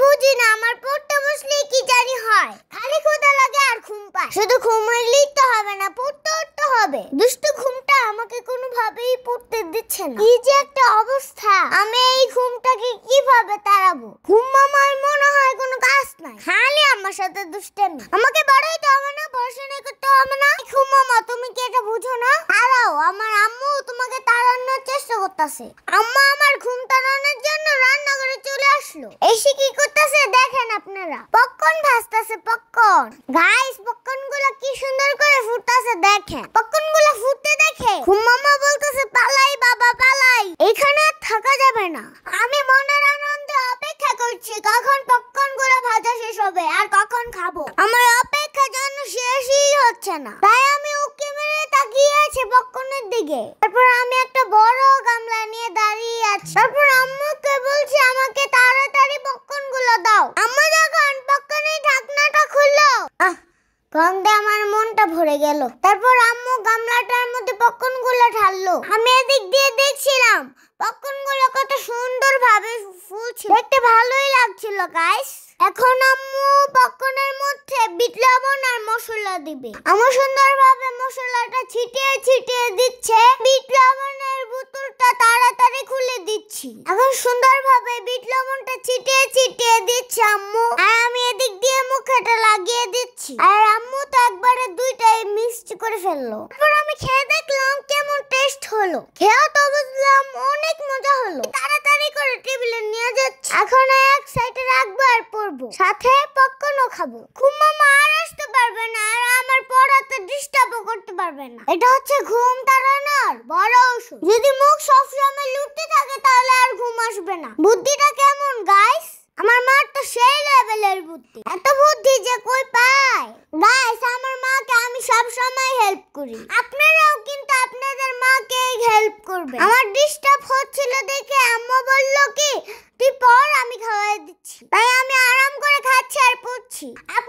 বুঝি না, আমার পড়তে কি জানি হয়। খালি ক্ষুধা লাগে আর ঘুম পায়। শুধু ঘুমাইলেই তো হবে না পড়তে উঠতে হবে। ঘুমটা আমাকে কোনোভাবেই পড়তে দিচ্ছে না। কি যে একটা অবস্থা। আমি এই ঘুমটাকে কীভাবে তাড়াবো? ঘুম আমার মনে হয় কোনো কাজ নাই। খালি আমার সাথে দুষ্টামি। আমাকে বড় হবে না, পড়াশোনা করতে হবে না। ঘুম মামা, তুমি কি এটা বুঝো না? তাড়াও আমার আম্মু তোমাকে তাড়ানোর চেষ্টা করতেছে? আম্মা আমার ঘুম তাড়ানোর জন্য রান্নাঘরে চলে আসলো। এসে কি করতেছে দেখেন আপনারা। পপকর্ন ভাজতেছে, পপকর্ন। গাইস পপকর্নগুলো কি সুন্দর করে ফুটতেছে দেখেন। পপকর্নগুলো ফুটতে দেখে ঘুম মামা বলতেছে, পালাই বাবা, পালাই। এখানে থাকা যাবে না। আমি মনের আনন্দে অপেক্ষা করছি, কখন পপকর্নগুলো ভাজা শেষ হবে আর কখন খাব। আমার অপেক্ষা জন্য শেষই হচ্ছে না। তাই আমি উকি মেরে তাকিয়ে আছি পপকর্নের দিকে। তারপর আমি একটা বড় গামলা নিয়ে দাঁড়িয়ে আছি। তারপর আম্মুকে বলছি, আমাকে তাড়াতাড়ি পপকর্নগুলো দাও। আম্মু যখন পপকর্নের ঢাকনাটা খুললো। আহ, গন্ধে আমার মনটা ভরে গেল। তারপর আম্মু গামলাটার মধ্যে পপকর্নগুলো ঢাললো। আমি এদিক দিয়ে দেখছিলাম পপকর্নগুলো কত সুন্দর ভাবে ফুলছিল। দেখতে ভালোই লাগছিল গাইস এখন আম্মু পপকর্নের মধ্যে বিট লবণ আর মশলা দিবে। আমার সুন্দর ভাবে মশলাটা ছিটিয়ে ছিটিয়ে দিচ্ছে। বিট লবণের বোতলটা তাড়াতাড়ি খুলে দিচ্ছি। এখন সুন্দর ভাবে বিট লবণটা ছিটিয়ে ছিটিয়ে দিচ্ছে আম্মু। আর আমি এদিক দিয়ে মুখেটা লাগিয়ে দিচ্ছি। আর আম্মু তো একবারে দুইটাই মিক্সড করে ফেলল। তারপর আমি খেয়ে দেখলাম কেমন টেস্ট হলো। খেয়ে তো বুঝলাম অনেক মজা হলো। তাড়াতাড়ি করে টেবিলে নিয়ে যাচ্ছি। এখন এক পড়ব সাথে পপকর্নও খাব। ঘুমামা আর আসতে পারবে না, আর আমার পড়াতে ডিস্টার্বও করতে পারবে না। এটা হচ্ছে ঘুম তাড়ানোর বড় ওষুধ। যদি মুখ সবসময় লুটতে থাকে, তাহলে আর ঘুম আসবে না। বুদ্ধিটা কেমন গাইস আমার মার তো সেই লেভেলের বুদ্ধি। এত বুদ্ধি যে কই পায়? গাইস আমার মাকে আমি সব সময় হেল্প করি। আপনারাও কিন্তু আপনাদের মাকে হেল্প করবে আমার ডিস্টার্ব হচ্ছিল দেখে আম্মা বলল কি, তুই পড় আমি খাওয়াই দিচ্ছি। তাই আমি